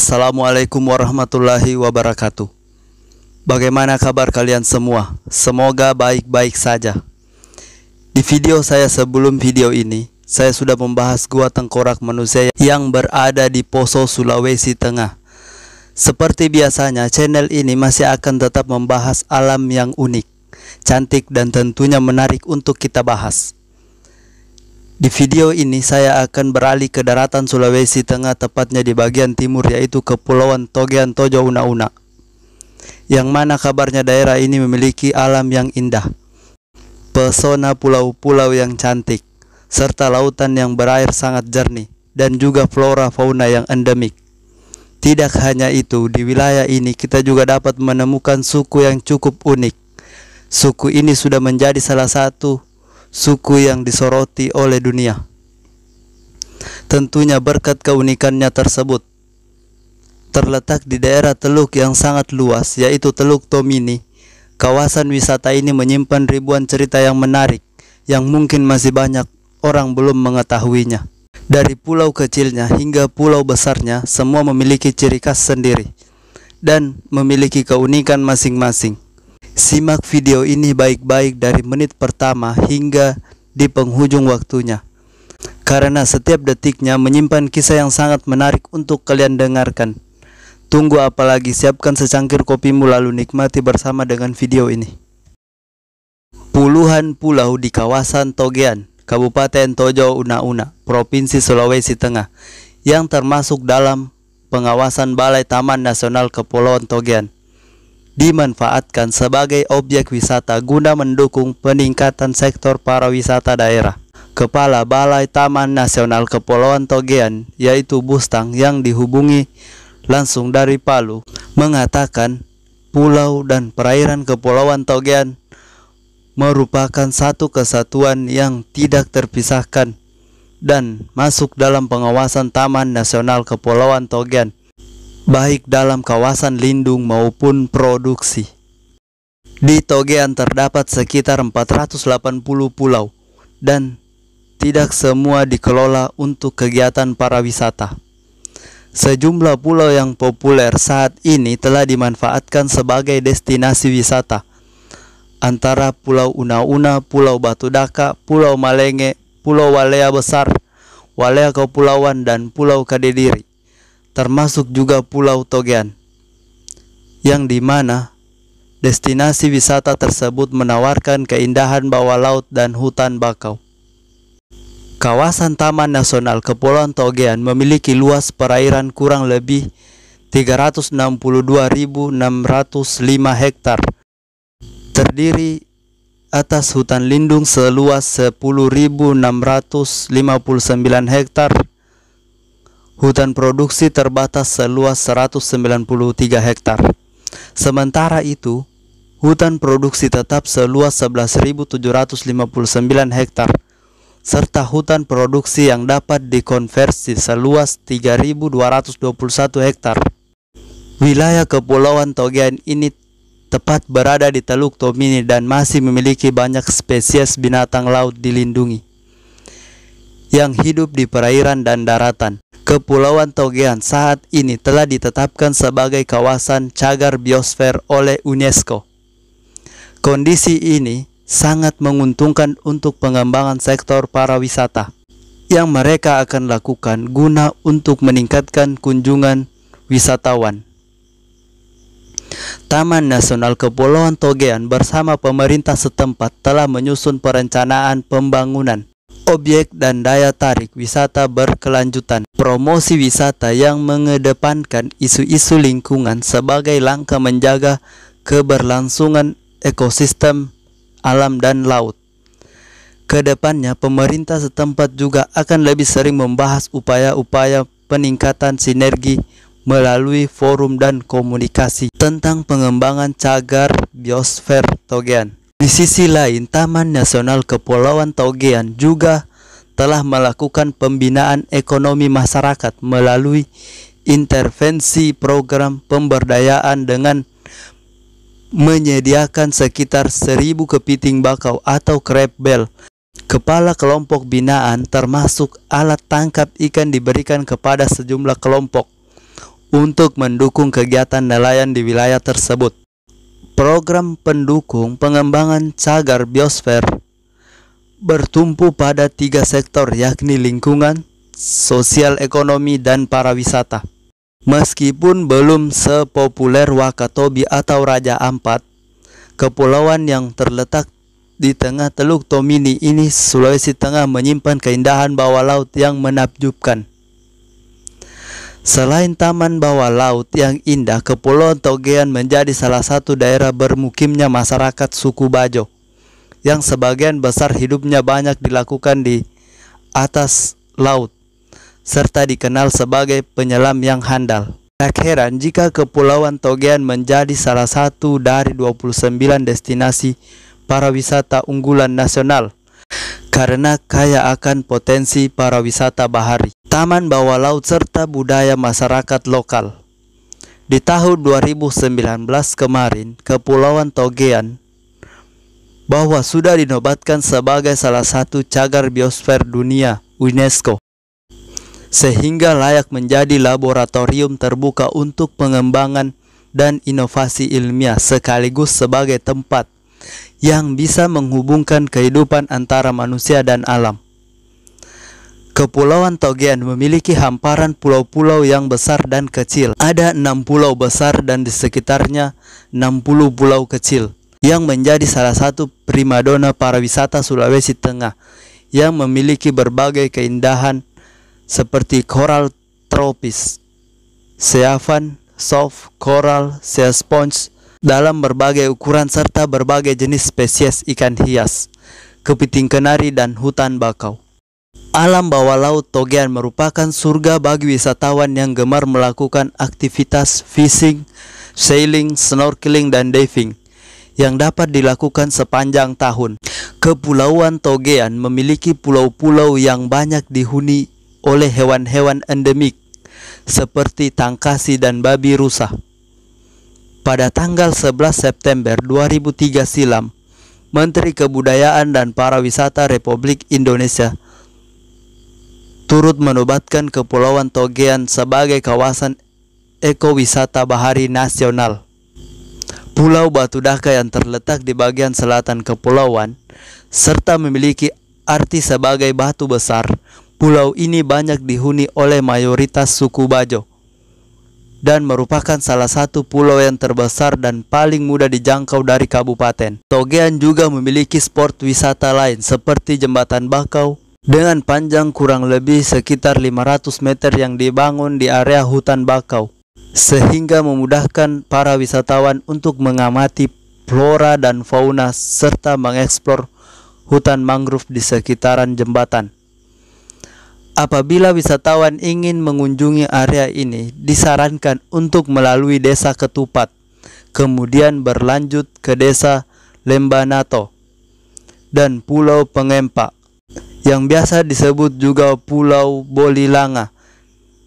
Assalamualaikum warahmatullahi wabarakatuh. Bagaimana kabar kalian semua? Semoga baik-baik saja. Di video saya sebelum video ini, saya sudah membahas gua tengkorak manusia yang berada di Poso, Sulawesi Tengah. Seperti biasanya, channel ini masih akan tetap membahas alam yang unik, cantik dan tentunya menarik untuk kita bahas. Di video ini saya akan beralih ke daratan Sulawesi Tengah tepatnya di bagian timur yaitu Kepulauan Togean Tojo Una Una. Yang mana kabarnya daerah ini memiliki alam yang indah. Pesona pulau-pulau yang cantik serta lautan yang berair sangat jernih dan juga flora fauna yang endemik. Tidak hanya itu, di wilayah ini kita juga dapat menemukan suku yang cukup unik. Suku ini sudah menjadi salah satu suku yang disoroti oleh dunia. Tentunya berkat keunikannya tersebut. Terletak di daerah teluk yang sangat luas yaitu Teluk Tomini. Kawasan wisata ini menyimpan ribuan cerita yang menarik yang mungkin masih banyak orang belum mengetahuinya. Dari pulau kecilnya hingga pulau besarnya semua memiliki ciri khas sendiri dan memiliki keunikan masing-masing. Simak video ini baik-baik dari menit pertama hingga di penghujung waktunya. Karena setiap detiknya menyimpan kisah yang sangat menarik untuk kalian dengarkan. Tunggu apalagi siapkan secangkir kopimu lalu nikmati bersama dengan video ini. Puluhan pulau di kawasan Togean, Kabupaten Tojo Una-Una, Provinsi Sulawesi Tengah, yang termasuk dalam pengawasan Balai Taman Nasional Kepulauan Togean dimanfaatkan sebagai objek wisata guna mendukung peningkatan sektor pariwisata daerah. Kepala Balai Taman Nasional Kepulauan Togean, yaitu Bustang yang dihubungi langsung dari Palu, mengatakan pulau dan perairan Kepulauan Togean merupakan satu kesatuan yang tidak terpisahkan dan masuk dalam pengawasan Taman Nasional Kepulauan Togean baik dalam kawasan lindung maupun produksi. Di Togean terdapat sekitar 480 pulau dan tidak semua dikelola untuk kegiatan para wisata. Sejumlah pulau yang populer saat ini telah dimanfaatkan sebagai destinasi wisata. Antara Pulau Una-Una, Pulau Batu Daka, Pulau Malenge, Pulau Walea Besar, Walea Kepulauan, dan Pulau Kadediri termasuk juga Pulau Togean, yang di mana destinasi wisata tersebut menawarkan keindahan bawah laut dan hutan bakau. Kawasan Taman Nasional Kepulauan Togean memiliki luas perairan kurang lebih 362.605 hektar, terdiri atas hutan lindung seluas 10.659 hektar Hutan produksi terbatas seluas 193 hektar. Sementara itu, hutan produksi tetap seluas 11.759 hektar serta hutan produksi yang dapat dikonversi seluas 3.221 hektar. Wilayah Kepulauan Togean ini tepat berada di Teluk Tomini dan masih memiliki banyak spesies binatang laut dilindungi yang hidup di perairan dan daratan. Kepulauan Togean saat ini telah ditetapkan sebagai kawasan cagar biosfer oleh UNESCO. Kondisi ini sangat menguntungkan untuk pengembangan sektor pariwisata yang mereka akan lakukan guna untuk meningkatkan kunjungan wisatawan. Taman Nasional Kepulauan Togean bersama pemerintah setempat telah menyusun perencanaan pembangunan objek dan daya tarik wisata berkelanjutan. Promosi wisata yang mengedepankan isu-isu lingkungan sebagai langkah menjaga keberlangsungan ekosistem alam dan laut. Ke depannya, pemerintah setempat juga akan lebih sering membahas upaya-upaya peningkatan sinergi melalui forum dan komunikasi tentang pengembangan cagar biosfer Togean. Di sisi lain, Taman Nasional Kepulauan Togean juga telah melakukan pembinaan ekonomi masyarakat melalui intervensi program pemberdayaan dengan menyediakan sekitar seribu kepiting bakau atau crab bell. Kepala kelompok binaan termasuk alat tangkap ikan diberikan kepada sejumlah kelompok untuk mendukung kegiatan nelayan di wilayah tersebut. Program pendukung pengembangan cagar biosfer bertumpu pada tiga sektor yakni lingkungan, sosial ekonomi, dan pariwisata. Meskipun belum sepopuler Wakatobi atau Raja Ampat, kepulauan yang terletak di tengah Teluk Tomini ini Sulawesi Tengah menyimpan keindahan bawah laut yang menakjubkan. Selain taman bawah laut yang indah, Kepulauan Togean menjadi salah satu daerah bermukimnya masyarakat suku Bajo yang sebagian besar hidupnya banyak dilakukan di atas laut serta dikenal sebagai penyelam yang handal. Tak heran jika Kepulauan Togean menjadi salah satu dari 29 destinasi para wisata unggulan nasional karena kaya akan potensi para wisata bahari, taman bawah laut serta budaya masyarakat lokal. Di tahun 2019 kemarin, Kepulauan Togean bahwa sudah dinobatkan sebagai salah satu cagar biosfer dunia UNESCO sehingga layak menjadi laboratorium terbuka untuk pengembangan dan inovasi ilmiah sekaligus sebagai tempat yang bisa menghubungkan kehidupan antara manusia dan alam. Kepulauan Togean memiliki hamparan pulau-pulau yang besar dan kecil. Ada enam pulau besar dan di sekitarnya 60 pulau kecil yang menjadi salah satu primadona para wisata Sulawesi Tengah yang memiliki berbagai keindahan seperti koral tropis, seavan, soft, coral, sea sponge, dalam berbagai ukuran serta berbagai jenis spesies ikan hias, kepiting kenari dan hutan bakau. Alam bawah laut Togean merupakan surga bagi wisatawan yang gemar melakukan aktivitas fishing, sailing, snorkeling, dan diving yang dapat dilakukan sepanjang tahun. Kepulauan Togean memiliki pulau-pulau yang banyak dihuni oleh hewan-hewan endemik seperti tangkasi dan babi rusa. Pada tanggal 11 September 2003 silam, Menteri Kebudayaan dan Pariwisata Republik Indonesia turut menobatkan Kepulauan Togean sebagai kawasan ekowisata bahari nasional. Pulau Batu Daka yang terletak di bagian selatan kepulauan serta memiliki arti sebagai batu besar, pulau ini banyak dihuni oleh mayoritas suku Bajo dan merupakan salah satu pulau yang terbesar dan paling mudah dijangkau dari kabupaten. Togean juga memiliki sport wisata lain seperti Jembatan Bakau dengan panjang kurang lebih sekitar 500 meter yang dibangun di area hutan bakau sehingga memudahkan para wisatawan untuk mengamati flora dan fauna serta mengeksplor hutan mangrove di sekitaran jembatan. Apabila wisatawan ingin mengunjungi area ini, disarankan untuk melalui desa Ketupat, kemudian berlanjut ke desa Lembanato dan Pulau Pengempak, yang biasa disebut juga Pulau Bolilanga,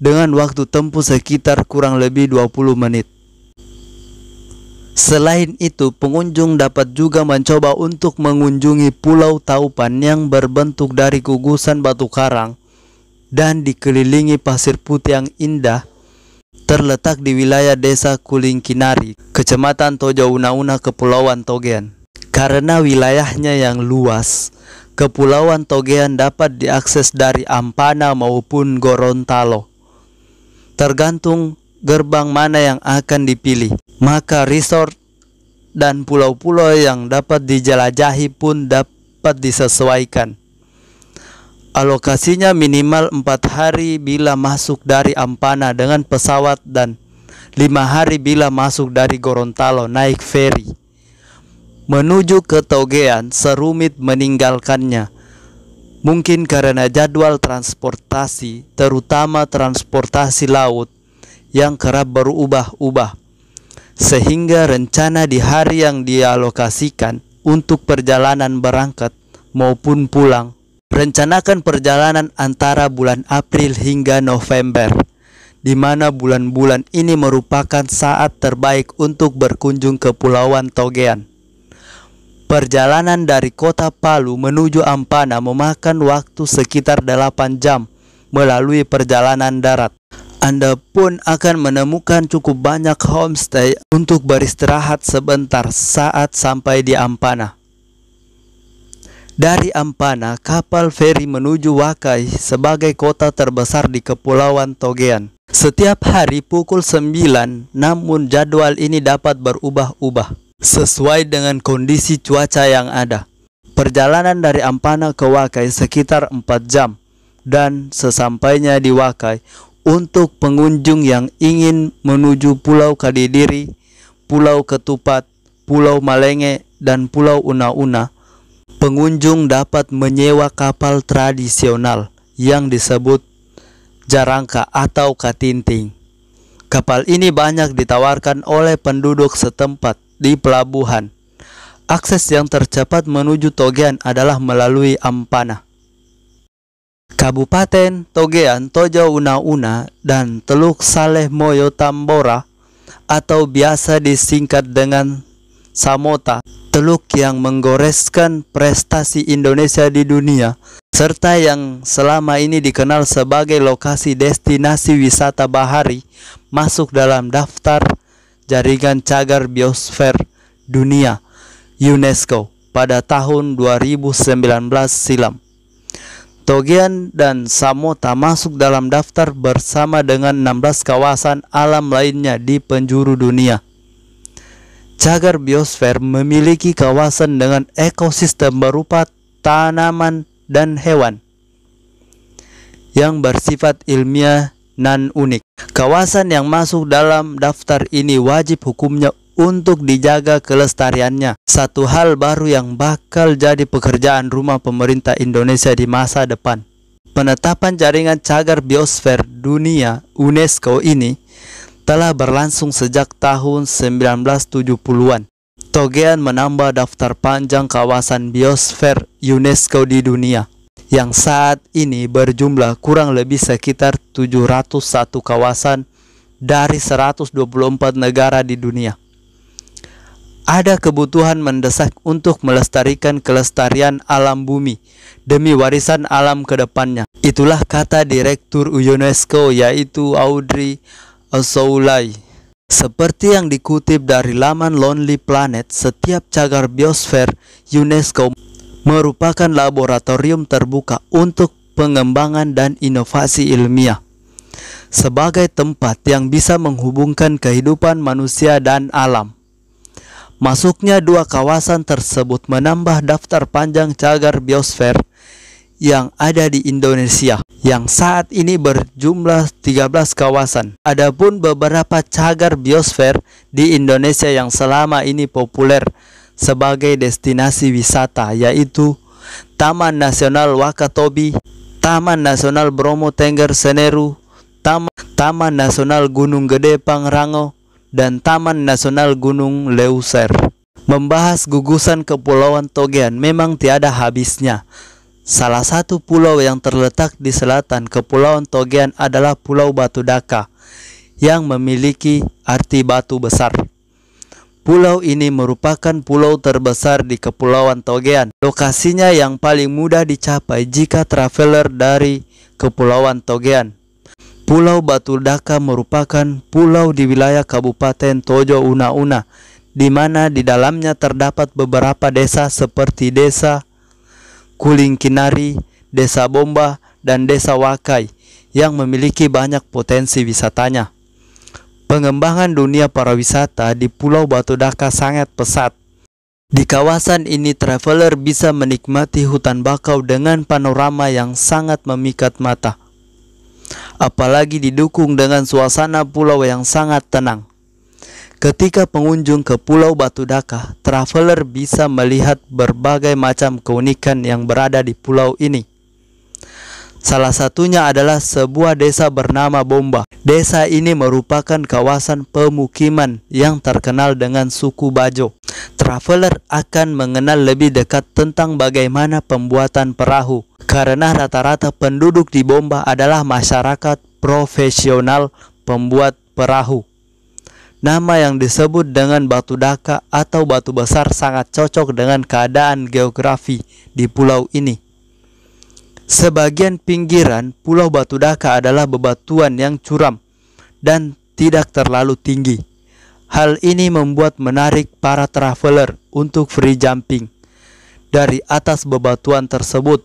dengan waktu tempuh sekitar kurang lebih 20 menit. Selain itu, pengunjung dapat juga mencoba untuk mengunjungi Pulau Taupan yang berbentuk dari gugusan batu karang dan dikelilingi pasir putih yang indah terletak di wilayah desa Kulingkinari, kecamatan Tojo Una-Una, Kepulauan Togean. Karena wilayahnya yang luas, Kepulauan Togean dapat diakses dari Ampana maupun Gorontalo. Tergantung gerbang mana yang akan dipilih, maka resort dan pulau-pulau yang dapat dijelajahi pun dapat disesuaikan. Alokasinya minimal empat hari bila masuk dari Ampana dengan pesawat dan lima hari bila masuk dari Gorontalo naik feri. Menuju ke Togean serumit meninggalkannya. Mungkin karena jadwal transportasi, terutama transportasi laut, yang kerap berubah-ubah. Sehingga rencana di hari yang dialokasikan untuk perjalanan berangkat maupun pulang Rencanakan perjalanan antara bulan April hingga November, di mana bulan-bulan ini merupakan saat terbaik untuk berkunjung ke Pulauan Togean. Perjalanan dari kota Palu menuju Ampana memakan waktu sekitar 8 jam melalui perjalanan darat. Anda pun akan menemukan cukup banyak homestay untuk beristirahat sebentar saat sampai di Ampana. Dari Ampana, kapal feri menuju Wakai sebagai kota terbesar di Kepulauan Togean. Setiap hari pukul 9, namun jadwal ini dapat berubah-ubah sesuai dengan kondisi cuaca yang ada. Perjalanan dari Ampana ke Wakai sekitar 4 jam dan sesampainya di Wakai untuk pengunjung yang ingin menuju Pulau Kadidiri, Pulau Ketupat, Pulau Malenge, dan Pulau Una-Una pengunjung dapat menyewa kapal tradisional yang disebut jarangka atau katinting. Kapal ini banyak ditawarkan oleh penduduk setempat di pelabuhan. Akses yang tercepat menuju Togean adalah melalui Ampana. Kabupaten Togean, Tojo Una-Una, dan Teluk Saleh Moyo Tambora atau biasa disingkat dengan Samota teluk yang menggoreskan prestasi Indonesia di dunia, serta yang selama ini dikenal sebagai lokasi destinasi wisata bahari, masuk dalam daftar jaringan cagar biosfer dunia UNESCO pada tahun 2019 silam. Togian dan Samota masuk dalam daftar bersama dengan 16 kawasan alam lainnya di penjuru dunia. Cagar biosfer memiliki kawasan dengan ekosistem berupa tanaman dan hewan yang bersifat ilmiah nan unik. Kawasan yang masuk dalam daftar ini wajib hukumnya untuk dijaga kelestariannya. Satu hal baru yang bakal jadi pekerjaan rumah pemerintah Indonesia di masa depan. Penetapan jaringan cagar biosfer dunia UNESCO ini telah berlangsung sejak tahun 1970-an. Togean menambah daftar panjang kawasan biosfer UNESCO di dunia yang saat ini berjumlah kurang lebih sekitar 701 kawasan dari 124 negara di dunia. Ada kebutuhan mendesak untuk melestarikan kelestarian alam bumi demi warisan alam ke depannya. Itulah kata Direktur UNESCO yaitu Audrey Azoulay. Seperti yang dikutip dari laman Lonely Planet, setiap cagar biosfer UNESCO merupakan laboratorium terbuka untuk pengembangan dan inovasi ilmiah sebagai tempat yang bisa menghubungkan kehidupan manusia dan alam. Masuknya dua kawasan tersebut menambah daftar panjang cagar biosfer yang ada di Indonesia yang saat ini berjumlah 13 kawasan. Adapun beberapa cagar biosfer di Indonesia yang selama ini populer sebagai destinasi wisata yaitu Taman Nasional Wakatobi, Taman Nasional Bromo Tengger Seneru, Taman, Taman Nasional Gunung Gede Pangrango, dan Taman Nasional Gunung Leuser. Membahas gugusan Kepulauan Togean memang tiada habisnya. Salah satu pulau yang terletak di selatan Kepulauan Togean adalah Pulau Batu Daka yang memiliki arti batu besar. Pulau ini merupakan pulau terbesar di Kepulauan Togean. Lokasinya yang paling mudah dicapai jika traveler dari Kepulauan Togean. Pulau Batu Daka merupakan pulau di wilayah Kabupaten Tojo Una-Una, di mana di dalamnya terdapat beberapa desa seperti Desa Kuling Kinari, Desa Bomba, dan Desa Wakai yang memiliki banyak potensi wisatanya. Pengembangan dunia pariwisata di Pulau Batu Daka sangat pesat. Di kawasan ini traveler bisa menikmati hutan bakau dengan panorama yang sangat memikat mata. Apalagi didukung dengan suasana pulau yang sangat tenang. Ketika pengunjung ke Pulau Batu Daka, traveler bisa melihat berbagai macam keunikan yang berada di pulau ini. Salah satunya adalah sebuah desa bernama Bomba. Desa ini merupakan kawasan pemukiman yang terkenal dengan suku Bajo. Traveler akan mengenal lebih dekat tentang bagaimana pembuatan perahu karena rata-rata penduduk di Bomba adalah masyarakat profesional pembuat perahu. Nama yang disebut dengan batu daka atau batu besar sangat cocok dengan keadaan geografi di pulau ini. Sebagian pinggiran pulau Batu Daka adalah bebatuan yang curam dan tidak terlalu tinggi. Hal ini membuat menarik para traveler untuk free jumping dari atas bebatuan tersebut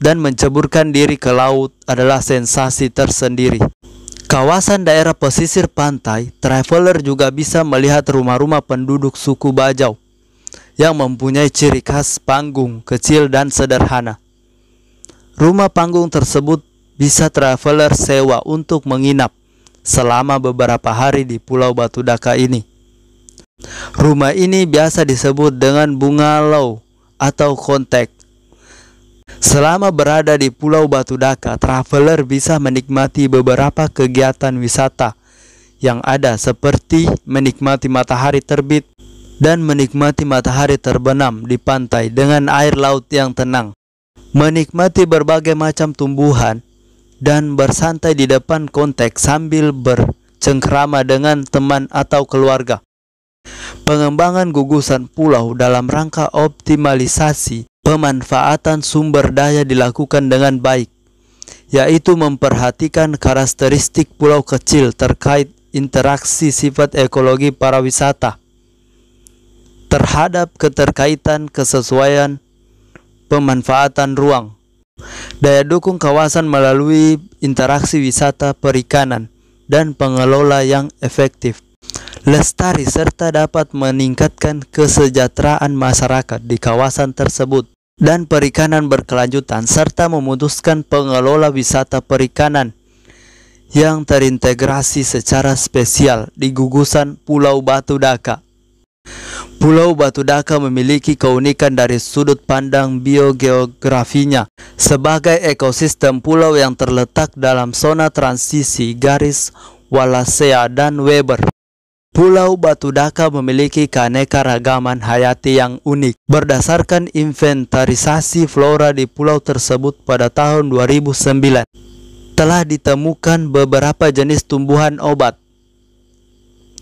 dan menceburkan diri ke laut adalah sensasi tersendiri. Kawasan daerah pesisir pantai, traveler juga bisa melihat rumah-rumah penduduk suku Bajau yang mempunyai ciri khas panggung kecil dan sederhana. Rumah panggung tersebut bisa traveler sewa untuk menginap selama beberapa hari di Pulau Batu Daka ini. Rumah ini biasa disebut dengan bungalow atau kontek Selama berada di Pulau Batu Daka, traveler bisa menikmati beberapa kegiatan wisata yang ada seperti menikmati matahari terbit dan menikmati matahari terbenam di pantai dengan air laut yang tenang. Menikmati berbagai macam tumbuhan dan bersantai di depan konteks sambil bercengkrama dengan teman atau keluarga. Pengembangan gugusan pulau dalam rangka optimalisasi pemanfaatan sumber daya dilakukan dengan baik, yaitu memperhatikan karakteristik pulau kecil terkait interaksi sifat ekologi para wisata terhadap keterkaitan kesesuaian pemanfaatan ruang. Daya dukung kawasan melalui interaksi wisata perikanan dan pengelola yang efektif lestari serta dapat meningkatkan kesejahteraan masyarakat di kawasan tersebut dan perikanan berkelanjutan serta memutuskan pengelola wisata perikanan yang terintegrasi secara spesial di gugusan Pulau Batu Daka. Pulau Batu Daka memiliki keunikan dari sudut pandang biogeografinya sebagai ekosistem pulau yang terletak dalam zona transisi garis Wallacea dan Weber. Pulau Batu Daka memiliki keanekaragaman hayati yang unik. Berdasarkan inventarisasi flora di pulau tersebut pada tahun 2009, telah ditemukan beberapa jenis tumbuhan obat.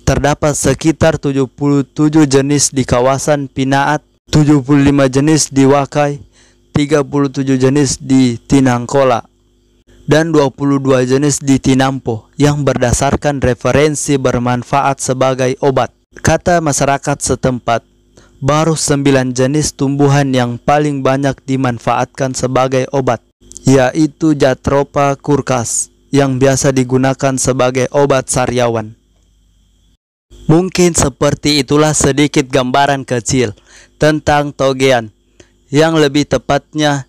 Terdapat sekitar 77 jenis di kawasan Pinaat, 75 jenis di Wakai, 37 jenis di Tinangkola, dan 22 jenis di Tinampo yang berdasarkan referensi bermanfaat sebagai obat. Kata masyarakat setempat, baru 9 jenis tumbuhan yang paling banyak dimanfaatkan sebagai obat, yaitu Jatropa curcas yang biasa digunakan sebagai obat sariawan. Mungkin seperti itulah sedikit gambaran kecil tentang togean, yang lebih tepatnya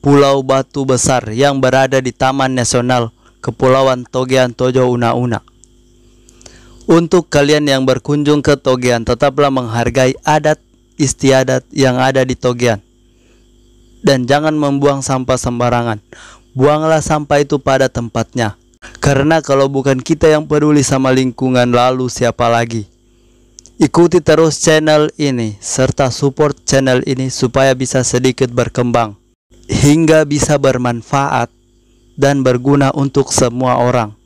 Pulau Batu Besar yang berada di Taman Nasional Kepulauan Togean Tojo Una Una. Untuk kalian yang berkunjung ke Togean, tetaplah menghargai adat istiadat yang ada di Togean. Dan jangan membuang sampah sembarangan. Buanglah sampah itu pada tempatnya. Karena kalau bukan kita yang peduli sama lingkungan, lalu siapa lagi? Ikuti terus channel ini serta support channel ini supaya bisa sedikit berkembang hingga bisa bermanfaat dan berguna untuk semua orang.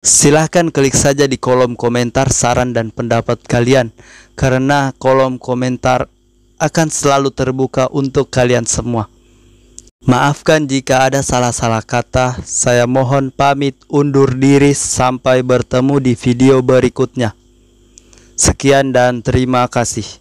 Silahkan klik saja di kolom komentar saran dan pendapat kalian karena kolom komentar akan selalu terbuka untuk kalian semua. Maafkan jika ada salah-salah kata, saya mohon pamit undur diri sampai bertemu di video berikutnya. Sekian dan terima kasih.